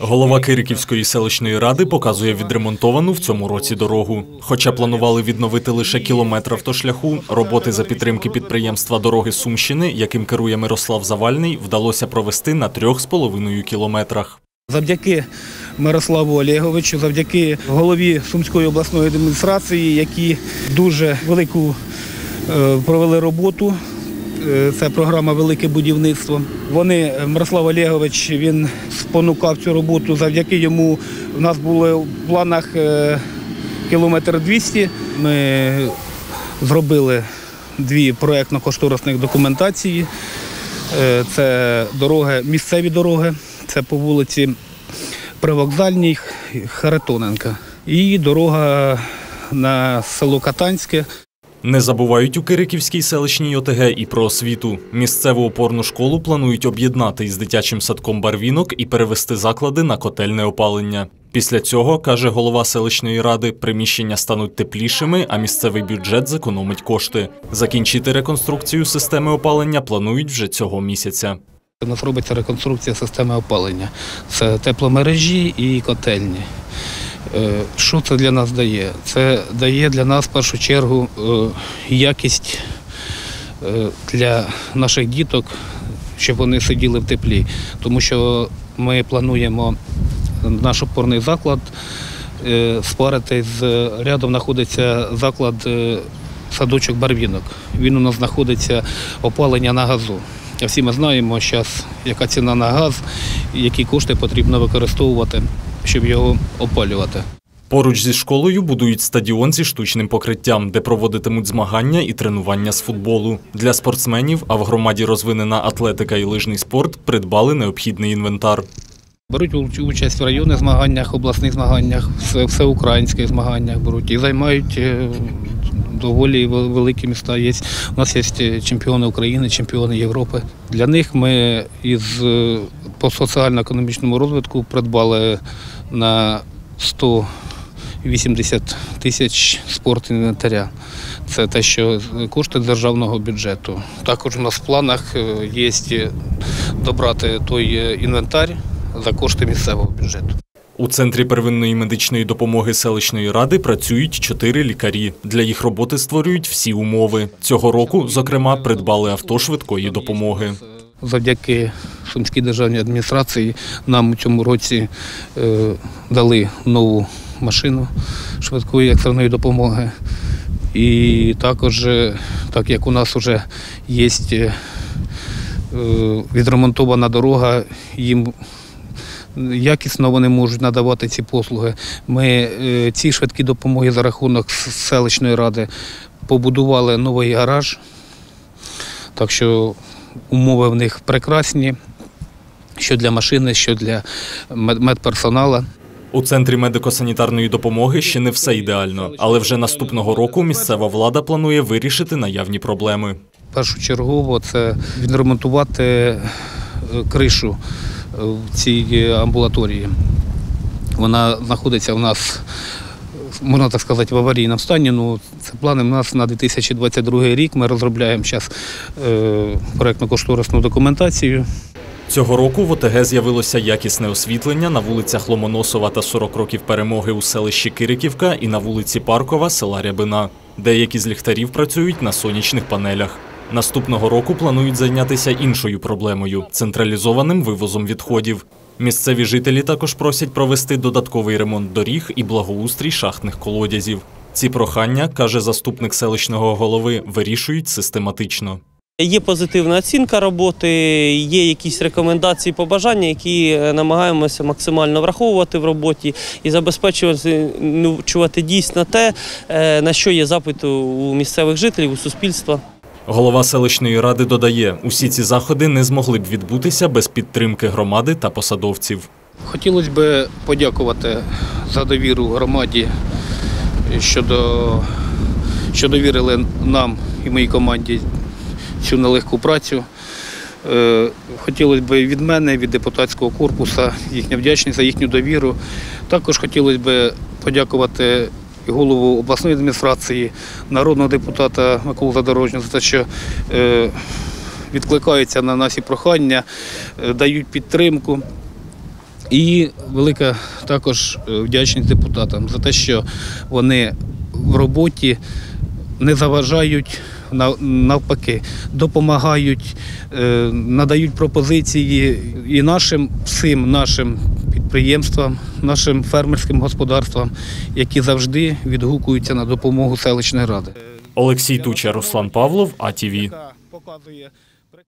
Голова Кириківської селищної ради показує відремонтовану в цьому році дорогу. Хоча планували відновити лише кілометр автошляху, роботи за підтримки підприємства дороги Сумщини, яким керує Мирослав Завальний, вдалося провести на трьох з половиною кілометрах. Завдяки Мирославу Олеговичу, завдяки голові Сумської обласної адміністрації, які дуже велику е, провели роботу. Е, Це програма Велике будівництво. Вони, е, Мирослав Олегович, він спонукав цю роботу. Завдяки йому в нас були в планах е, кілометр 200. Ми зробили дві проєктно-кошторисних документації. Це дороги, місцеві дороги, це по вулиці Привокзальній Харитоненка. І дорога на село Катанське. Не забувають у Кириківській селищній ОТГ і про освіту. Місцеву опорну школу планують об'єднати із дитячим садком Барвінок і перевести заклади на котельне опалення. Після цього, каже голова селищної ради, приміщення стануть теплішими, а місцевий бюджет зекономить кошти. Закінчити реконструкцію системи опалення планують вже цього місяця. У нас робиться реконструкція системи опалення. Це тепломережі і котельні. Е, Що це для нас дає? Це дає для нас в першу чергу е, якість е, для наших діток, щоб вони сиділи в теплі. Тому що ми плануємо наш опорний заклад спарити з рядом знаходиться заклад садочок барвінок. Він у нас знаходиться опалення на газу. Всі ми знаємо зараз, яка ціна на газ, які кошти потрібно використовувати, щоб його опалювати. Поруч зі школою будують стадіон зі штучним покриттям, де проводитимуть змагання і тренування з футболу. Для спортсменів, а в громаді розвинена атлетика і лижний спорт, придбали необхідний інвентар. Беруть уч- участь в районних змаганнях, обласних змаганнях, все- всеукраїнських змаганнях беруть і займають е, доволі великі міста. Є. У нас є е, чемпіони України, чемпіони Європи. Для них ми із е, по соціально-економічному розвитку придбали на 180 тисяч спортінвентаря. Це те, що кошти державного бюджету. Також у нас в планах е, є добрати той е, інвентар за кошти місцевого бюджету. У центрі первинної медичної допомоги селищної ради працюють чотири лікарі. Для їх роботи створюють всі умови. Цього року, зокрема, придбали авто швидкої допомоги. Завдяки Сумській державній адміністрації нам у цьому році е, дали нову машину швидкої екстреної допомоги. І також, е, так як у нас вже є е, відремонтована дорога, їм якісно вони можуть надавати ці послуги. Ми ці швидкі допомоги за рахунок селищної ради побудували новий гараж. Так що умови в них прекрасні, що для машини, що для мед- медперсоналу. У центрі медико-санітарної допомоги ще не все ідеально, але вже наступного року місцева влада планує вирішити наявні проблеми. Першочергово це відремонтувати е, кришу е, в цій амбулаторії. Вона знаходиться у нас, можна так сказати, в аварійному стані. Ну, це плани у нас на 2022 рік. Ми розробляємо зараз проєктно-кошторисну документацію. Цього року в ОТГ з'явилося якісне освітлення на вулицях Ломоносова та 40 років перемоги у селищі Кириківка і на вулиці Паркова села Рябина. Деякі з ліхтарів працюють на сонячних панелях. Наступного року планують зайнятися іншою проблемою централізованим вивозом відходів. Місцеві жителі також просять провести додатковий ремонт доріг і благоустрій шахтних колодязів. Ці прохання, каже заступник селищного голови, вирішують систематично. Є позитивна оцінка роботи, є якісь рекомендації, побажання, які е, намагаємося максимально враховувати в роботі і забезпечувати ну, дійсно те, е, на що є запит у місцевих жителів, у суспільства. Голова селищної ради додає, усі ці заходи не змогли б відбутися без підтримки громади та посадовців. Хотілося б подякувати за довіру громаді, щодо, що довірили нам і моїй команді цю нелегку працю. Е, Хотілося б від мене, від депутатського корпусу, їхня вдячність за їхню довіру. Також хотілося б подякувати голову обласної адміністрації, народного депутата Миколу Задорожнього за те, що е, відкликаються на наші прохання, е, дають підтримку. І велика також е, вдячність депутатам за те, що вони в роботі не заважають нав- навпаки, допомагають, надають пропозиції і нашим всім нашим підприємствам, нашим фермерським господарствам, які завжди відгукуються на допомогу селищної ради. Олексій Туча, Руслан Павлов, АТВ.